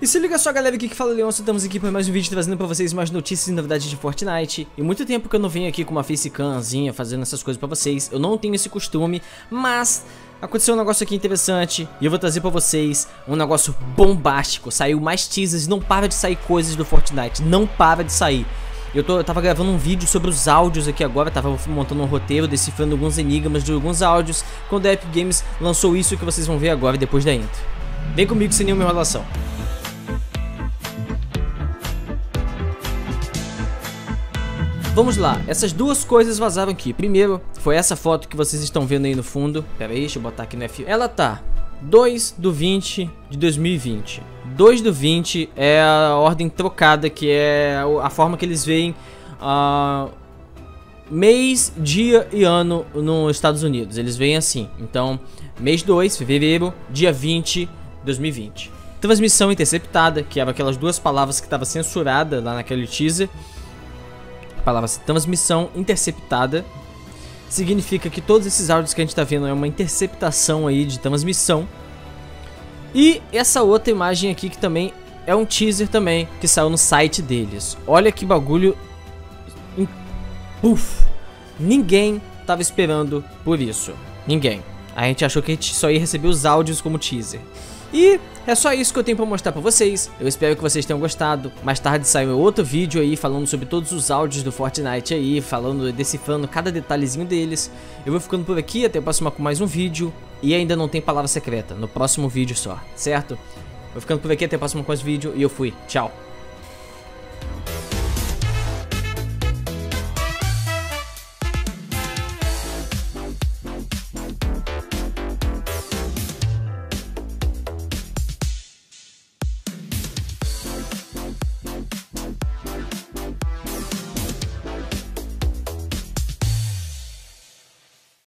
E se liga só galera, aqui que fala Leon, estamos aqui para mais um vídeo trazendo pra vocês mais notícias e novidades de Fortnite. E muito tempo que eu não venho aqui com uma facecamzinha fazendo essas coisas pra vocês, eu não tenho esse costume, mas... Aconteceu um negócio aqui interessante e eu vou trazer pra vocês um negócio bombástico. Saiu mais teasers, não para de sair coisas do Fortnite, não para de sair. Eu, tô, eu tava gravando um vídeo sobre os áudios aqui agora, tava montando um roteiro, decifrando alguns enigmas de alguns áudios Quando a Epic Games lançou isso que vocês vão ver agora depois da intro. Vem comigo sem nenhuma enrolação Vamos lá, essas duas coisas vazaram aqui. Primeiro, foi essa foto que vocês estão vendo aí no fundo. Pera aí, deixa eu botar aqui no F. Ela tá 2 do 20 de 2020. 2 do 20 é a ordem trocada, que é a forma que eles veem uh, mês, dia e ano nos Estados Unidos. Eles veem assim. Então, mês 2, fevereiro, dia 20, 2020. Transmissão interceptada, que eram aquelas duas palavras que estava censurada lá naquele teaser palavra transmissão interceptada significa que todos esses áudios que a gente está vendo é uma interceptação aí de transmissão. E essa outra imagem aqui que também é um teaser também que saiu no site deles. Olha que bagulho. Puf! Ninguém tava esperando por isso. Ninguém. A gente achou que a gente só ia receber os áudios como teaser. E é só isso que eu tenho pra mostrar pra vocês. Eu espero que vocês tenham gostado. Mais tarde saiu outro vídeo aí falando sobre todos os áudios do Fortnite aí, falando, decifrando cada detalhezinho deles. Eu vou ficando por aqui, até a próxima com mais um vídeo. E ainda não tem palavra secreta, no próximo vídeo só, certo? Vou ficando por aqui, até a próxima com mais vídeo e eu fui. Tchau.